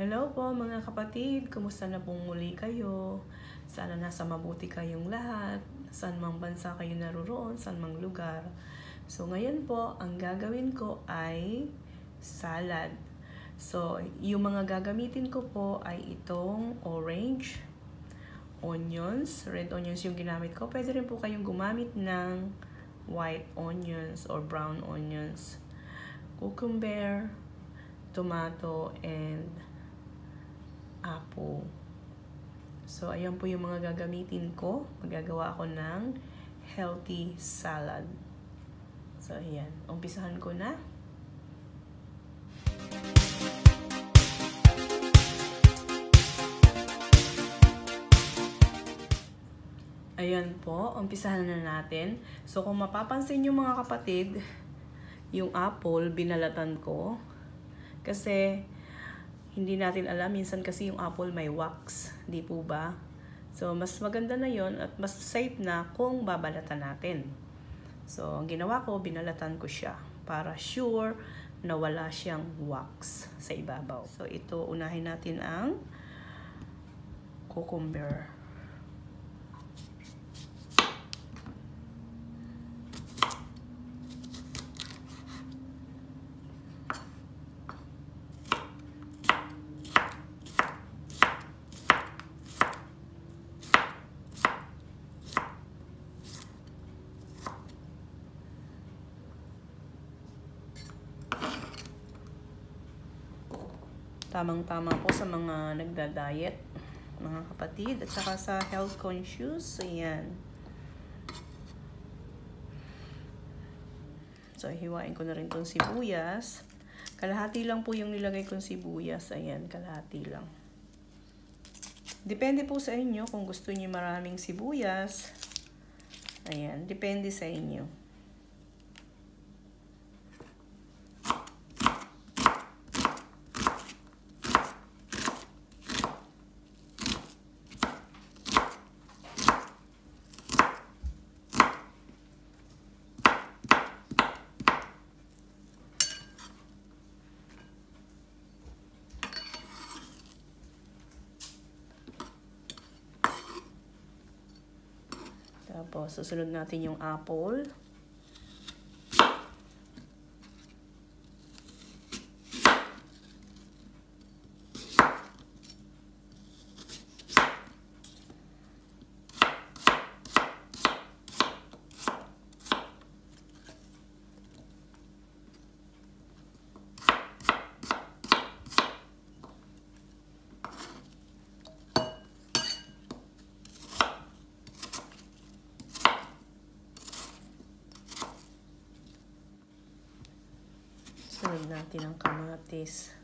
Hello po mga kapatid, kumusta na pong muli kayo? Sana nasa mabuti kayong lahat, saan mang bansa kayo naroon, saan mang lugar. So ngayon po, ang gagawin ko ay salad. So yung mga gagamitin ko po ay itong orange, onions, red onions yung ginamit ko. Pwede rin po kayong gumamit ng white onions or brown onions, cucumber, tomato, and apple. So, ayan po yung mga gagamitin ko. Magagawa ako ng healthy salad. So, ayan. Umpisahan ko na. Ayan po, umpisahan na natin. So, kung mapapansin nyo mga kapatid, yung apple, binalatan ko. Kasi, hindi natin alam, minsan kasi yung apple may wax, di po ba? So, mas maganda na yon at mas safe na kung babalatan natin. So, ang ginawa ko, binalatan ko siya para sure na wala siyang wax sa ibabaw. So, ito, unahin natin ang cucumber. Tamang-tama po sa mga nagda-diet, mga kapatid, at saka sa health conscious. Ayan. So, hiwain ko na rin tong sibuyas. Kalahati lang po yung nilagay kong sibuyas. Ayan, kalahati lang. Depende po sa inyo kung gusto niyo maraming sibuyas. Ayan, depende sa inyo. Tapos, susunod natin yung apple. Natin ang kamatis.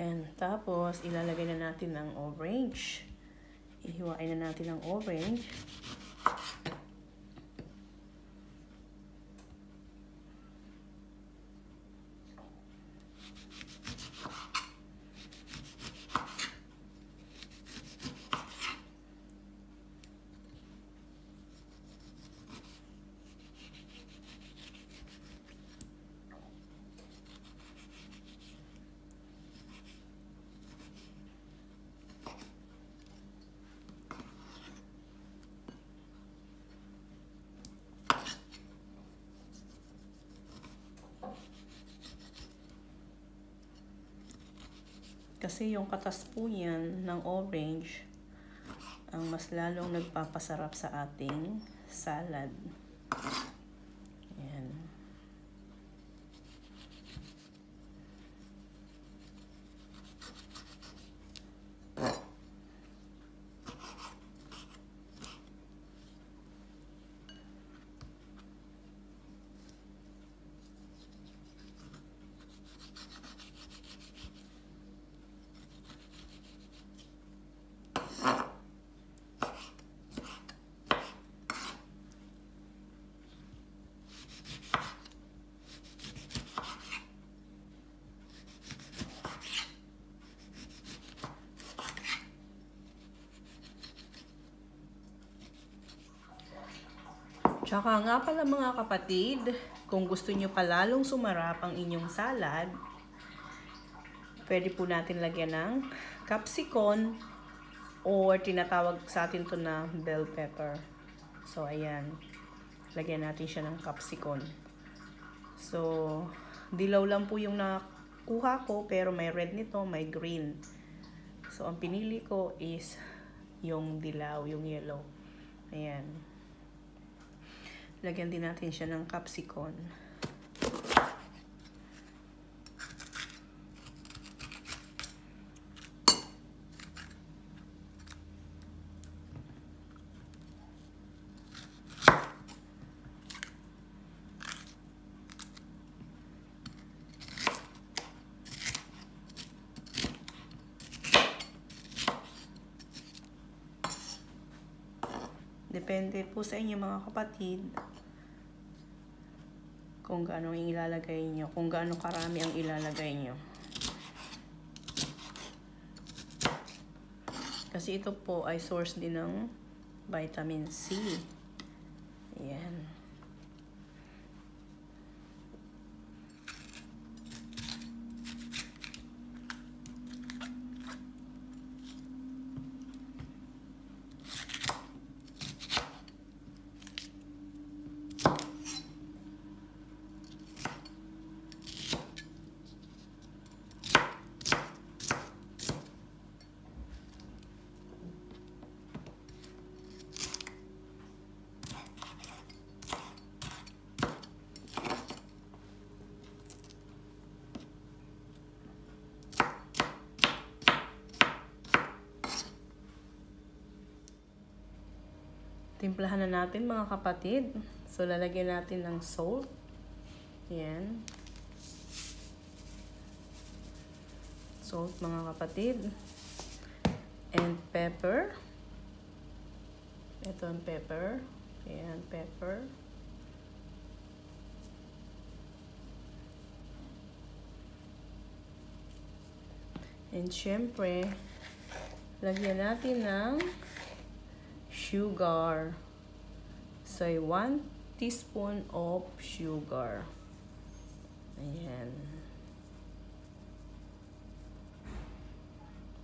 Ayan. Tapos, ilalagay na natin ang orange. Ihiwain na natin ang orange. Kasi yung katas po yan ng orange ang mas lalong nagpapasarap sa ating salad. Yan. Tsaka nga pala mga kapatid, kung gusto nyo pa lalong sumarap ang inyong salad, pwede po natin lagyan ng capsicum or tinatawag sa atin to na bell pepper. So, ayan. Lagyan natin siya ng capsicum. So, dilaw lang po yung nakuha ko pero may red nito, may green. So, ang pinili ko is yung dilaw, yung yellow. Ayan. Lagyan din natin siya ng capsicum. Depende po sa inyo mga kapatid kung gaano yung ilalagay nyo, kung gaano karami ang ilalagay nyo. Kasi ito po ay source din ng vitamin C. Ayan. Timplahan na natin mga kapatid. So, lalagyan natin ng salt. Ayan. Salt mga kapatid. And pepper. Ito ang pepper. Ayan, pepper. And syempre, lagyan natin ng sugar. So, 1 teaspoon of sugar. Ayan.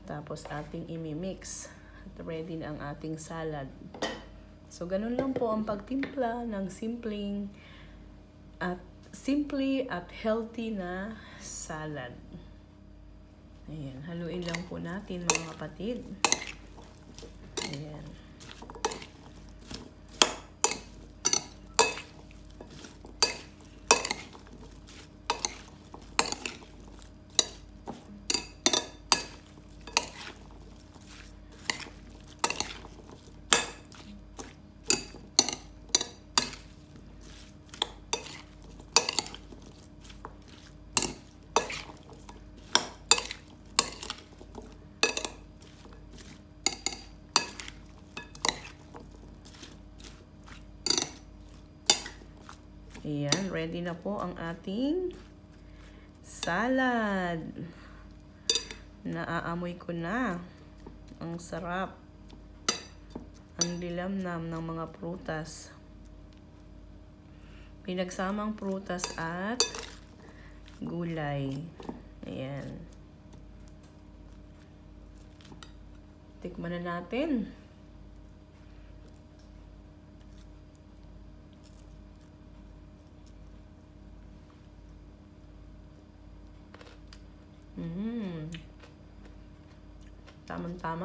Tapos, ating imimix. At ready na ang ating salad. So, ganun lang po ang pagtimpla ng simpleng at simply at healthy na salad. Ayan. Haluin lang po natin mga kapatid. Ayan. Ayan, ready na po ang ating salad. Naaamoy ko na. Ang sarap. Ang lilamnam ng mga prutas. Pinagsamang prutas at gulay. Ayan. Tikman na natin.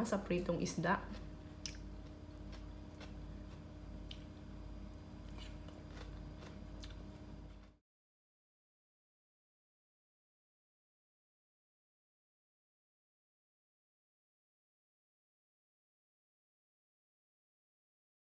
sa pritong isda.